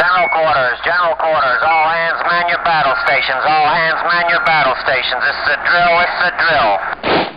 General quarters, general quarters, all hands man your battle stations, all hands man your battle stations. This is a drill, this is a drill.